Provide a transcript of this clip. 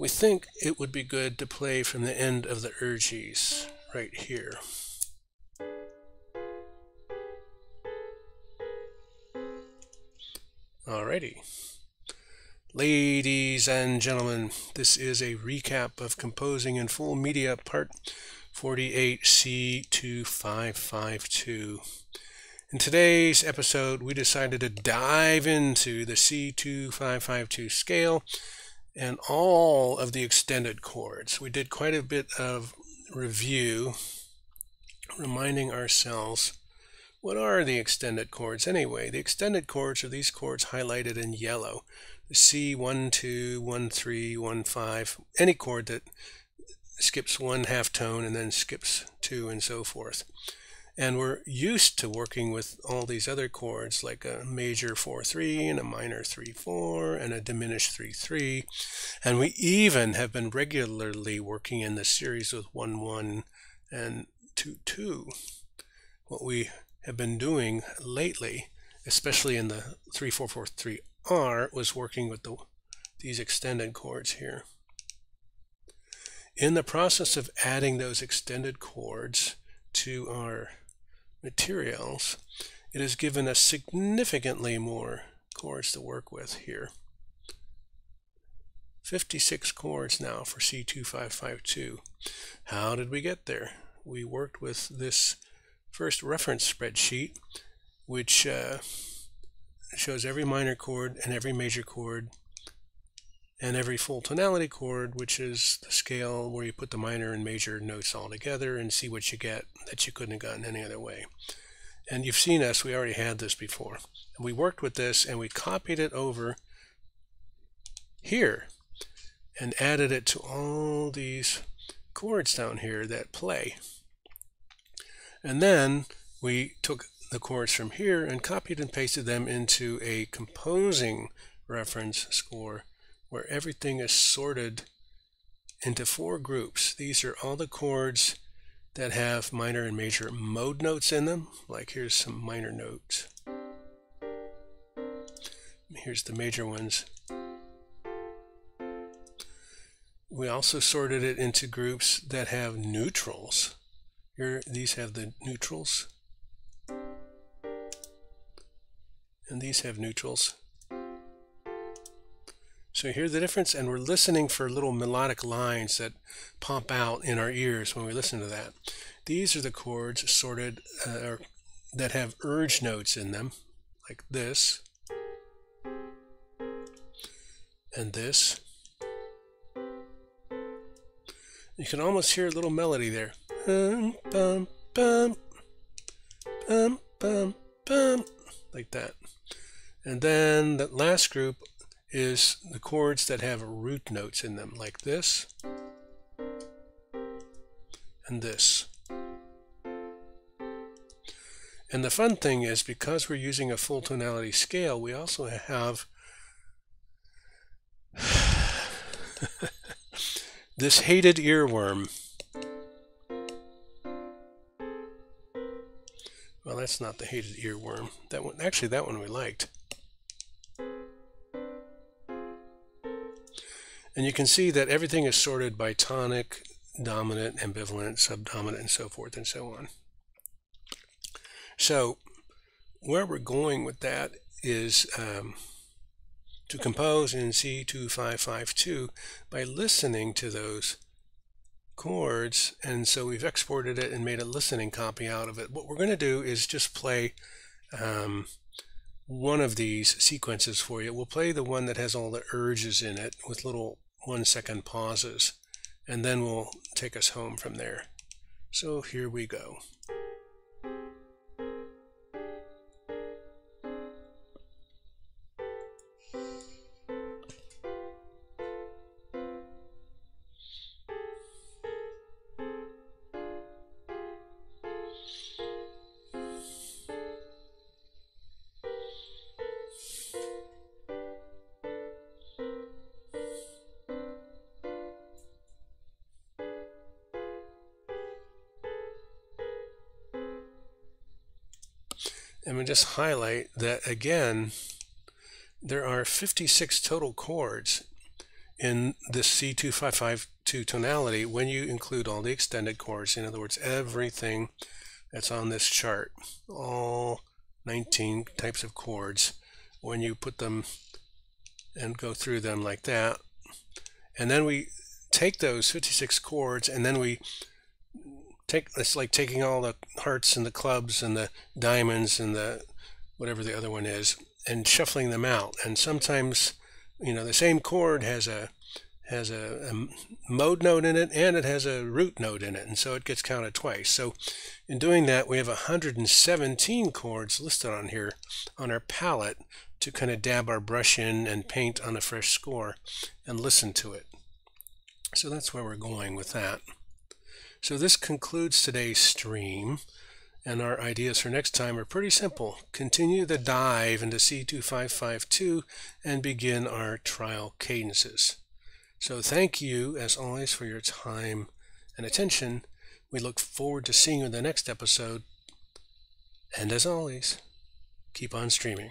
we think it would be good to play from the end of the urges right here. Alrighty. Ladies and gentlemen, this is a recap of Composing in Full Media Part 48C2552. In today's episode, we decided to dive into the C2552 scale and all of the extended chords. We did quite a bit of review, reminding ourselves what are the extended chords anyway? The extended chords are these chords highlighted in yellow. The C, 1, 2, 1, 3, 1, 5, any chord that skips one half tone and then skips two and so forth. And we're used to working with all these other chords like a major 4-3 and a minor 3-4 and a diminished 3-3. And we even have been regularly working in the series with 1-1 and 2-2. What we have been doing lately, especially in the 3443R, was working with the, these extended chords here. In the process of adding those extended chords to our materials, it has given us significantly more chords to work with here. 56 chords now for C2552. How did we get there? We worked with this first reference spreadsheet, which uh, shows every minor chord and every major chord and every full tonality chord, which is the scale where you put the minor and major notes all together and see what you get that you couldn't have gotten any other way. And you've seen us, we already had this before. And we worked with this and we copied it over here and added it to all these chords down here that play. And then we took the chords from here and copied and pasted them into a composing reference score where everything is sorted into four groups. These are all the chords that have minor and major mode notes in them. Like here's some minor notes. Here's the major ones. We also sorted it into groups that have neutrals. Here, these have the neutrals. And these have neutrals. So here's the difference, and we're listening for little melodic lines that pop out in our ears when we listen to that. These are the chords sorted uh, that have urge notes in them, like this, and this. You can almost hear a little melody there. Bum, bum, bum, bum, bum, bum, like that. And then the last group is the chords that have root notes in them, like this and this. And the fun thing is, because we're using a full tonality scale, we also have this hated earworm. Well, that's not the hated earworm. That one, actually, that one we liked. And you can see that everything is sorted by tonic, dominant, ambivalent, subdominant, and so forth and so on. So where we're going with that is um, to compose in C2552 by listening to those chords and so we've exported it and made a listening copy out of it. What we're going to do is just play um, one of these sequences for you. We'll play the one that has all the urges in it with little one second pauses and then we'll take us home from there. So here we go. And we just highlight that again, there are 56 total chords in this C2552 tonality when you include all the extended chords. In other words, everything that's on this chart, all 19 types of chords, when you put them and go through them like that. And then we take those 56 chords and then we take, it's like taking all the hearts and the clubs and the diamonds and the whatever the other one is and shuffling them out. And sometimes, you know, the same chord has a has a, a, mode note in it and it has a root note in it. And so it gets counted twice. So in doing that we have 117 chords listed on here on our palette to kind of dab our brush in and paint on a fresh score and listen to it. So that's where we're going with that so this concludes today's stream and our ideas for next time are pretty simple. Continue the dive into C2552 and begin our trial cadences. So thank you, as always, for your time and attention. We look forward to seeing you in the next episode. And as always, keep on streaming.